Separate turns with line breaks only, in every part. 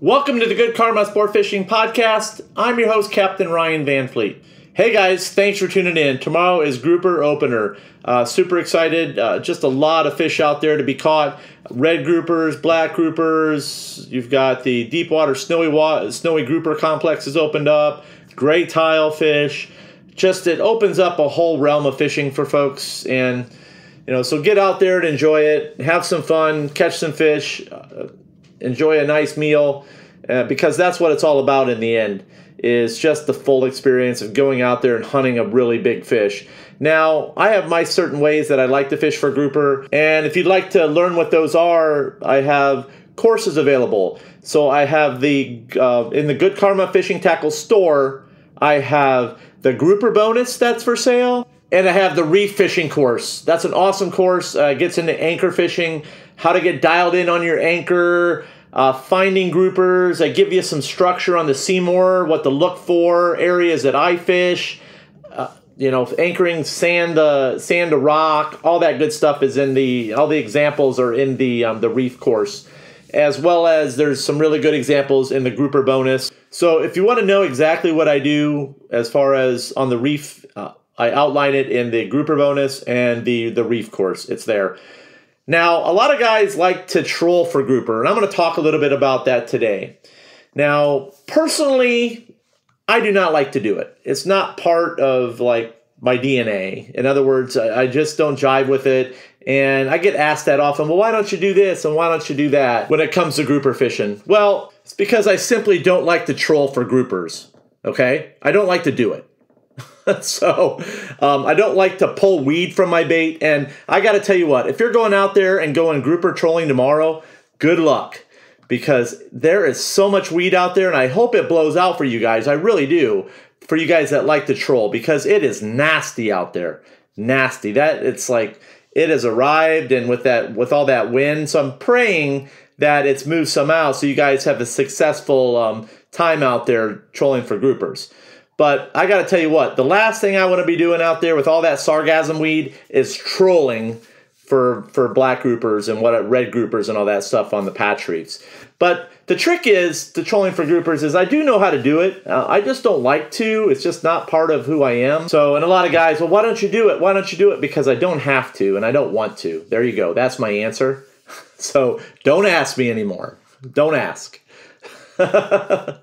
Welcome to the Good Karma Sport Fishing Podcast. I'm your host, Captain Ryan Van Fleet. Hey guys, thanks for tuning in. Tomorrow is grouper opener. Uh, super excited. Uh, just a lot of fish out there to be caught. Red groupers, black groupers. You've got the deep water snowy wa- snowy grouper complex has opened up. Gray tile fish. Just it opens up a whole realm of fishing for folks and you know so get out there and enjoy it have some fun catch some fish uh, enjoy a nice meal uh, because that's what it's all about in the end is just the full experience of going out there and hunting a really big fish now i have my certain ways that i like to fish for grouper and if you'd like to learn what those are i have courses available so i have the uh, in the good karma fishing tackle store i have the grouper bonus that's for sale and I have the reef fishing course. That's an awesome course. Uh, gets into anchor fishing, how to get dialed in on your anchor, uh, finding groupers. I give you some structure on the Seymour, what to look for, areas that I fish. Uh, you know, anchoring sand to sand to rock, all that good stuff is in the. All the examples are in the um, the reef course, as well as there's some really good examples in the grouper bonus. So if you want to know exactly what I do as far as on the reef uh, I outline it in the grouper bonus and the the reef course. It's there. Now, a lot of guys like to troll for grouper, and I'm going to talk a little bit about that today. Now, personally, I do not like to do it. It's not part of like my DNA. In other words, I just don't jive with it. And I get asked that often, well, why don't you do this and why don't you do that when it comes to grouper fishing? Well, it's because I simply don't like to troll for groupers. Okay? I don't like to do it. so um, I don't like to pull weed from my bait. And I got to tell you what, if you're going out there and going grouper trolling tomorrow, good luck because there is so much weed out there. And I hope it blows out for you guys. I really do. For you guys that like to troll because it is nasty out there. Nasty. That it's like it has arrived and with that with all that wind. So I'm praying that it's moved some out so you guys have a successful um, time out there trolling for groupers. But I got to tell you what, the last thing I want to be doing out there with all that sargassum weed is trolling for for black groupers and what red groupers and all that stuff on the patch reefs. But the trick is the trolling for groupers is I do know how to do it. Uh, I just don't like to. It's just not part of who I am. So, and a lot of guys, well, why don't you do it? Why don't you do it? Because I don't have to and I don't want to. There you go. That's my answer. so don't ask me anymore. Don't ask.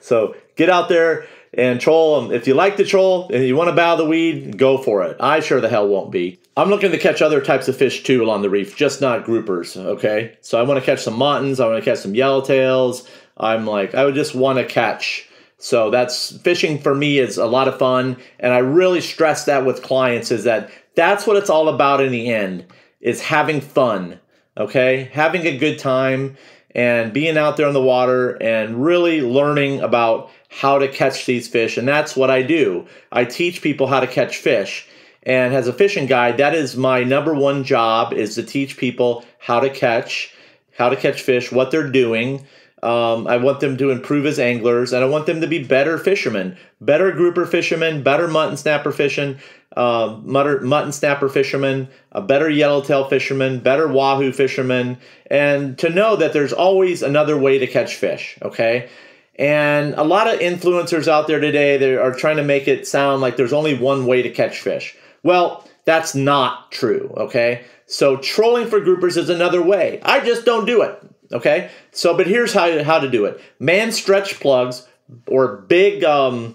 so get out there and troll them. If you like to troll and you want to bow the weed, go for it. I sure the hell won't be. I'm looking to catch other types of fish too along the reef, just not groupers. Okay, so I want to catch some muttons. I want to catch some yellowtails. I'm like, I would just want to catch. So that's fishing for me is a lot of fun, and I really stress that with clients is that that's what it's all about in the end is having fun. Okay, having a good time and being out there on the water and really learning about how to catch these fish. And that's what I do. I teach people how to catch fish. And as a fishing guide, that is my number one job is to teach people how to catch, how to catch fish, what they're doing. Um, I want them to improve as anglers, and I want them to be better fishermen, better grouper fishermen, better mutton snapper fishing, uh, mutton snapper fishermen, a better yellowtail fisherman, better wahoo fisherman, and to know that there's always another way to catch fish. Okay, and a lot of influencers out there today they are trying to make it sound like there's only one way to catch fish. Well, that's not true. Okay, so trolling for groupers is another way. I just don't do it. Okay, so but here's how how to do it: Mann's Stretch plugs or big. Um,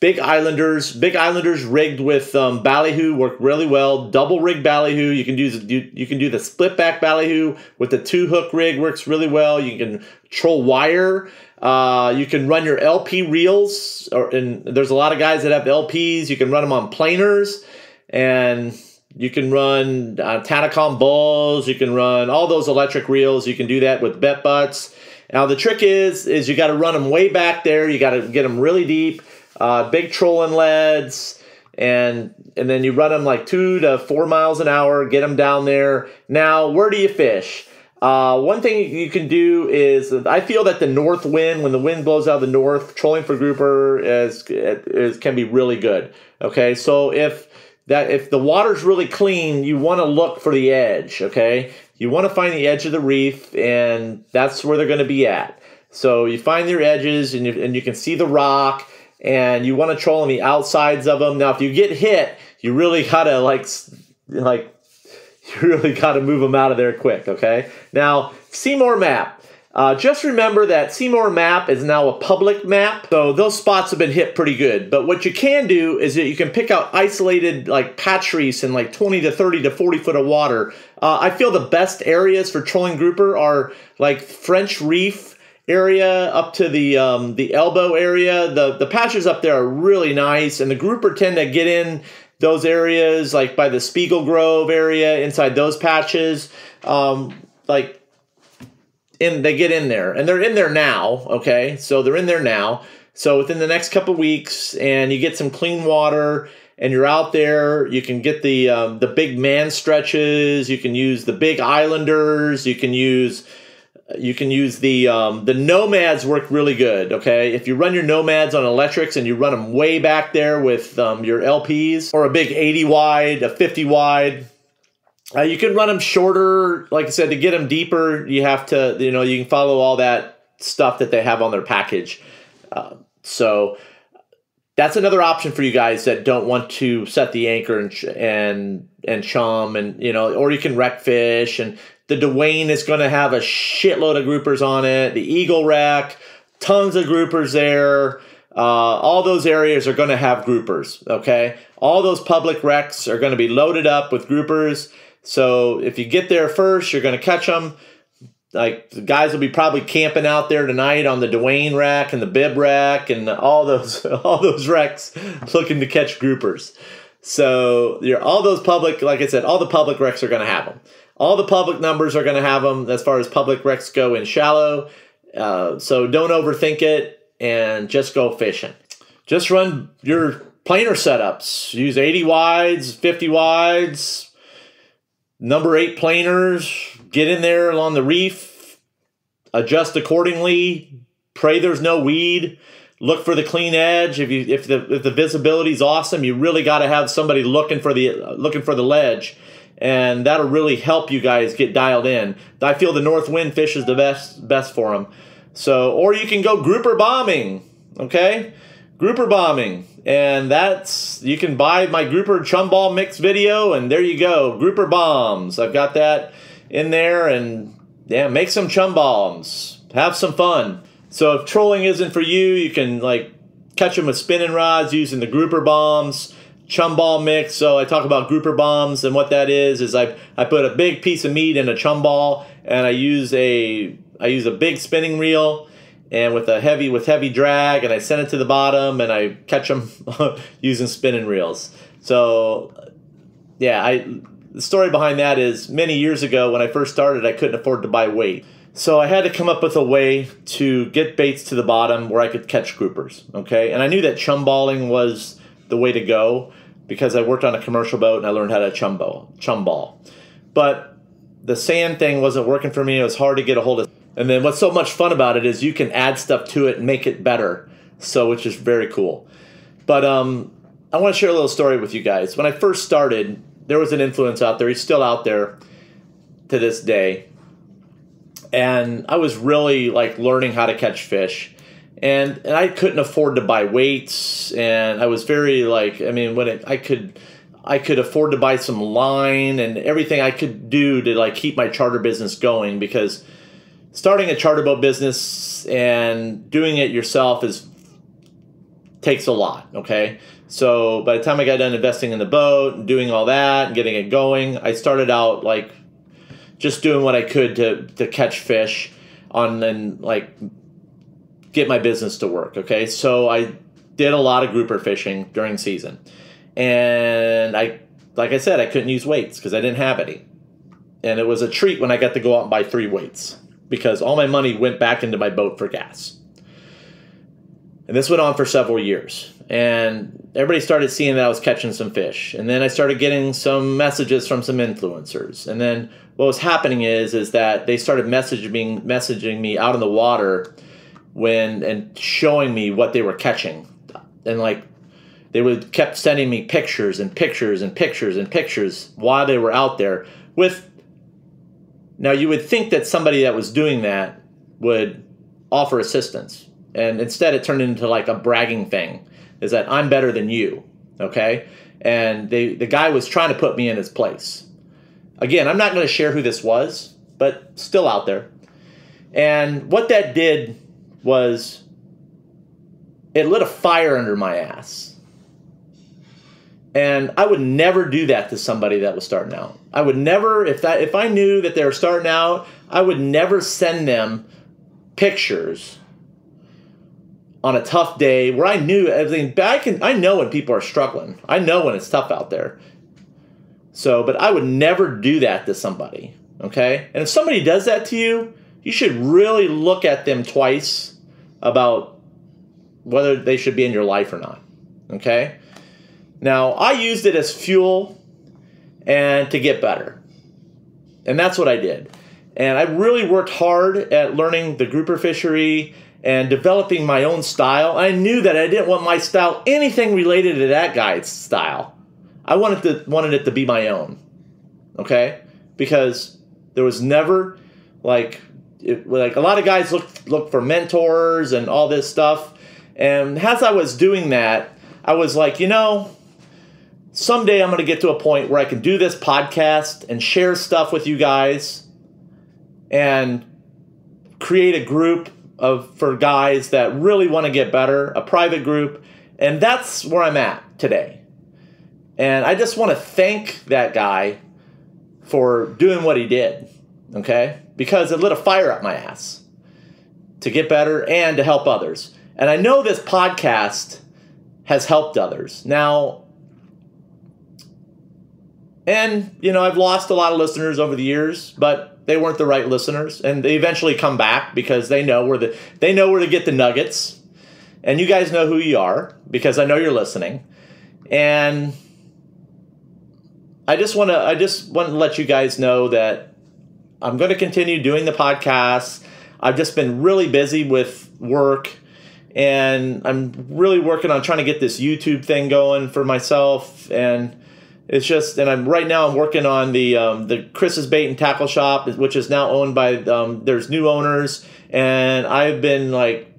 Big Islanders, big Islanders rigged with um, ballyhoo work really well. Double rig ballyhoo, you can do you, you can do the split back ballyhoo with the two hook rig works really well. You can troll wire. Uh, you can run your LP reels, or and there's a lot of guys that have LPs. You can run them on planers, and you can run uh, Tactacom balls. You can run all those electric reels. You can do that with bent butts. Now the trick is, is you got to run them way back there. You got to get them really deep uh, big trolling leads, and and then you run them like two to four miles an hour, get them down there. Now, where do you fish? Uh, one thing you can do is I feel that the north wind, when the wind blows out of the north, trolling for grouper is, is can be really good. Okay, so if that if the water's really clean, you want to look for the edge. Okay, you want to find the edge of the reef, and that's where they're going to be at. So you find their edges and you, and you can see the rock and you want to troll on the outsides of them. Now, if you get hit, you really gotta like, like, you really gotta move them out of there quick. Okay. Now, Seymour map. Uh, just remember that Seymour map is now a public map, so those spots have been hit pretty good. But what you can do is that you can pick out isolated like patch reefs in like 20 to 30 to 40 foot of water. Uh, I feel the best areas for trolling grouper are like French Reef area up to the um, the elbow area. The the patches up there are really nice, and the grouper tend to get in those areas like by the Spiegel Grove area inside those patches. Um, like in they get in there and they're in there now okay? So they're in there now. So within the next couple weeks and you get some clean water and you're out there you can get the um, the big Mann's Stretches you can use the big islanders you can use you can use the um, the nomads work really good okay? If you run your nomads on electrics and you run them way back there with um, your lps or a big 80 wide a 50 wide uh, you can run them shorter. Like I said, to get them deeper, you have to, you know, you can follow all that stuff that they have on their package. Uh, so that's another option for you guys that don't want to set the anchor and and and chum and you know, or you can wreck fish and the Duane is going to have a shitload of groupers on it. The Eagle Wreck, tons of groupers there. Uh, all those areas are going to have groupers. Okay, all those public wrecks are going to be loaded up with groupers so if you get there first, you're going to catch them. Like the guys will be probably camping out there tonight on the Duane rack and the Bibb rack and all those all those wrecks looking to catch groupers. So you're all those public, like I said, all the public wrecks are going to have them. All the public numbers are going to have them as far as public wrecks go in shallow. Uh, so don't overthink it and just go fishing. Just run your planer setups. Use 80 wides, 50 wides, number eight planers, get in there along the reef, adjust accordingly, pray there's no weed, look for the clean edge. If you if the if the visibility is awesome, you really got to have somebody looking for the looking for the ledge. And that'll really help you guys get dialed in. I feel the north wind fish is the best best for them. So, or you can go grouper bombing. Okay, grouper bombing. And that's you can buy my grouper chum ball mix video and there you go grouper bombs. I've got that in there and yeah make some chum bombs. Have some fun. So if trolling isn't for you you can like catch them with spinning rods using the grouper bombs chum ball mix. So i talk about grouper bombs and what that is is i i put a big piece of meat in a chum ball and i use a i use a big spinning reel and with a heavy with heavy drag and I send it to the bottom and I catch them using spinning reels. So yeah, I the story behind that is many years ago when I first started I couldn't afford to buy weight. So I had to come up with a way to get baits to the bottom where I could catch groupers, okay? And I knew that chum balling was the way to go because I worked on a commercial boat and I learned how to chum ball, chum ball. But the sand thing wasn't working for me. It was hard to get a hold of and then what's so much fun about it is you can add stuff to it and make it better. So which is very cool. But um, I want to share a little story with you guys. When I first started, there was an influence out there. He's still out there to this day. And I was really like learning how to catch fish. And, and I couldn't afford to buy weights and I was very like I mean when it, I could I could afford to buy some line and everything I could do to like keep my charter business going because starting a charter boat business and doing it yourself is takes a lot okay? So by the time i got done investing in the boat and doing all that and getting it going i started out like just doing what i could to to catch fish on and like get my business to work okay? So i did a lot of grouper fishing during season. And i like i said i couldn't use weights because i didn't have any. And it was a treat when i got to go out and buy three weights because all my money went back into my boat for gas. And this went on for several years. And everybody started seeing that I was catching some fish. And then I started getting some messages from some influencers. And then what was happening is is that they started messaging messaging me out in the water when and showing me what they were catching. And like they would kept sending me pictures and pictures and pictures and pictures while they were out there with now, you would think that somebody that was doing that would offer assistance. And instead, it turned into like a bragging thing is that I'm better than you. Okay. And they, the guy was trying to put me in his place. Again, I'm not going to share who this was, but still out there. And what that did was it lit a fire under my ass. And I would never do that to somebody that was starting out. I would never, if that, if I knew that they were starting out, I would never send them pictures on a tough day where I knew everything. But I can, I know when people are struggling. I know when it's tough out there. So, but I would never do that to somebody. Okay, and if somebody does that to you, you should really look at them twice about whether they should be in your life or not. Okay? Now, I used it as fuel and to get better. And that's what I did. And I really worked hard at learning the grouper fishery and developing my own style. I knew that I didn't want my style anything related to that guy's style. I wanted to wanted it to be my own. Okay? Because there was never like it, like a lot of guys look look for mentors and all this stuff. And as I was doing that, I was like, you know, someday I'm going to get to a point where I can do this podcast and share stuff with you guys and create a group of for guys that really want to get better, a private group, and that's where I'm at today. And I just want to thank that guy for doing what he did, okay? Because it lit a fire up my ass to get better and to help others. And I know this podcast has helped others. Now, and you know, I've lost a lot of listeners over the years, but they weren't the right listeners, and they eventually come back because they know where the they know where to get the nuggets. And you guys know who you are because I know you're listening. And I just want to I just want to let you guys know that I'm going to continue doing the podcast. I've just been really busy with work and I'm really working on trying to get this YouTube thing going for myself and it's just and I'm right now I'm working on the um, the Chris's Bait and Tackle Shop which is now owned by um, there's new owners and I've been like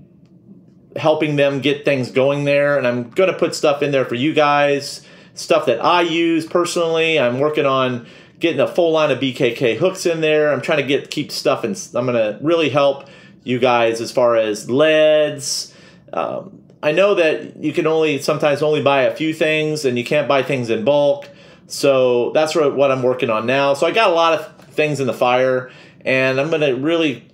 helping them get things going there and I'm going to put stuff in there for you guys stuff that I use personally I'm working on getting a full line of BKK hooks in there I'm trying to get keep stuff and I'm going to really help you guys as far as leads um, I know that you can only sometimes only buy a few things and you can't buy things in bulk. So that's what I'm working on now. So I got a lot of things in the fire and I'm going to really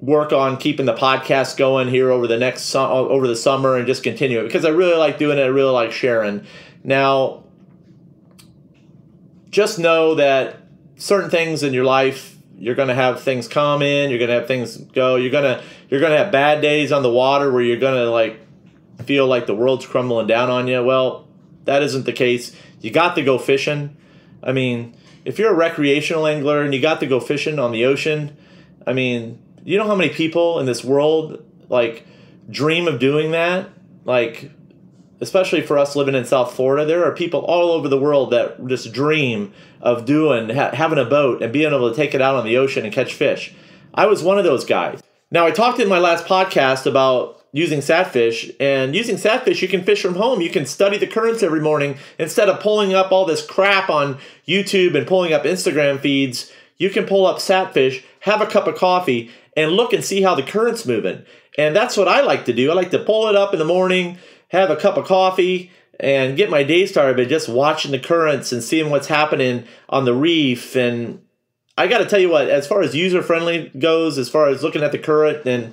work on keeping the podcast going here over the next uh, over the summer and just continue it because I really like doing it. I really like sharing. Now, just know that certain things in your life you're going to have things come in you're going to have things go you're going to you're going to have bad days on the water where you're going to like feel like the world's crumbling down on you well that isn't the case you got to go fishing i mean if you're a recreational angler and you got to go fishing on the ocean i mean you know how many people in this world like dream of doing that like especially for us living in South Florida, there are people all over the world that just dream of doing ha- having a boat and being able to take it out on the ocean and catch fish. I was one of those guys. Now I talked in my last podcast about using satfish. And using satfish you can fish from home. You can study the currents every morning. Instead of pulling up all this crap on youtube and pulling up instagram feeds you can pull up satfish have a cup of coffee and look and see how the current's moving. And that's what i like to do. I like to pull it up in the morning have a cup of coffee and get my day started by just watching the currents and seeing what's happening on the reef. And I got to tell you what, as far as user friendly goes, as far as looking at the current, and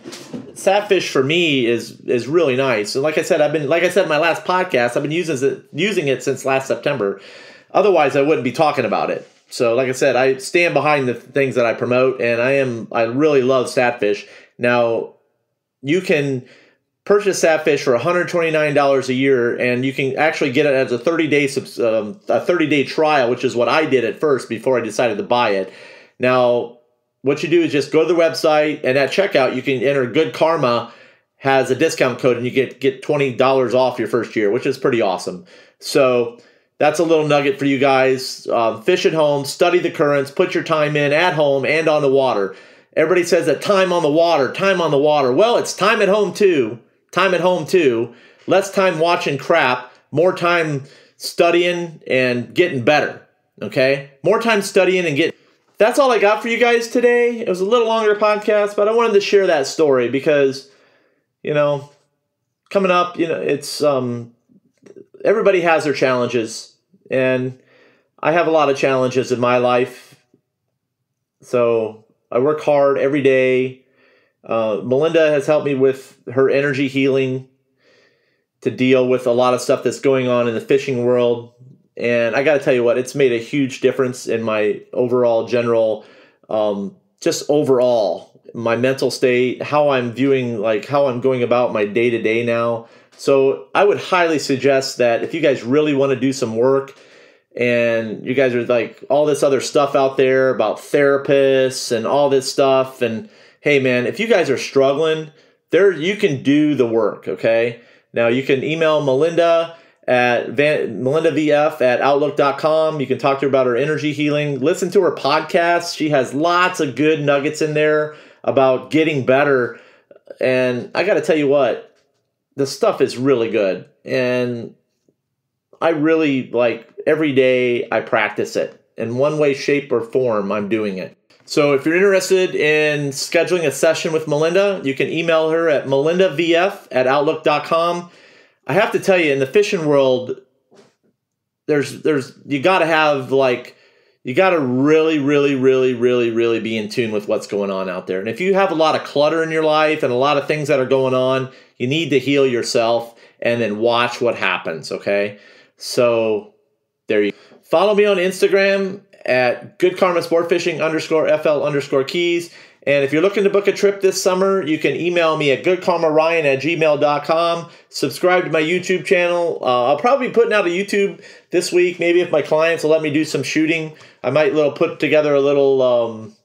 Satfish for me is is really nice. And like I said, I've been like I said in my last podcast, I've been using it using it since last September. Otherwise, I wouldn't be talking about it. So, like I said, I stand behind the things that I promote, and I am I really love Satfish. Now, you can purchase Satfish for $129 a year, and you can actually get it as a 30 day um, a 30 day trial, which is what I did at first before I decided to buy it. Now, what you do is just go to the website, and at checkout, you can enter Good Karma has a discount code, and you get get twenty dollars off your first year, which is pretty awesome. So. That's a little nugget for you guys. Um, fish at home, study the currents, put your time in at home and on the water Everybody says that time on the water, time on the water. Well, it's time at home too. Time at home too. Less time watching crap, more time studying and getting better. Okay? More time studying and get That's all I got for you guys today. It was a little longer podcast, but I wanted to share that story because you know, coming up, you know, it's um everybody has their challenges and I have a lot of challenges in my life. So I work hard every day. Uh, Melinda has helped me with her energy healing to deal with a lot of stuff that's going on in the fishing world. And I got to tell you what, it's made a huge difference in my overall general, um, just overall, my mental state, how I'm viewing, like how I'm going about my day to day now. So I would highly suggest that if you guys really want to do some work, and you guys are like all this other stuff out there about therapists and all this stuff and hey man if you guys are struggling there you can do the work okay now you can email melinda at van, melindavf at outlook.com you can talk to her about her energy healing listen to her podcast she has lots of good nuggets in there about getting better and i got to tell you what the stuff is really good and I really like every day I practice it in one way, shape, or form. I'm doing it. So if you're interested in scheduling a session with Melinda, you can email her at melindavf at outlook.com. I have to tell you, in the fishing world, there's there's you got to have like you got to really really really really really be in tune with what's going on out there. And if you have a lot of clutter in your life and a lot of things that are going on, you need to heal yourself and then watch what happens, okay? So there you follow me on Instagram at Good Karma Sport Fishing underscore FL underscore keys. And if you're looking to book a trip this summer, you can email me at goodkarmaryan at gmail.com. Subscribe to my YouTube channel. Uh, I'll probably be putting out a YouTube this week. Maybe if my clients will let me do some shooting, I might little put together a little um,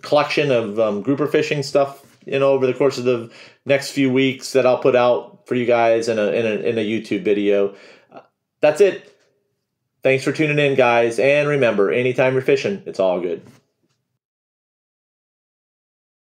collection of um, grouper fishing stuff, you know, over the course of the next few weeks that I'll put out for you guys in a, in a, in a YouTube video. that's it. Thanks for tuning in, guys. And remember, anytime you're fishing, it's all good.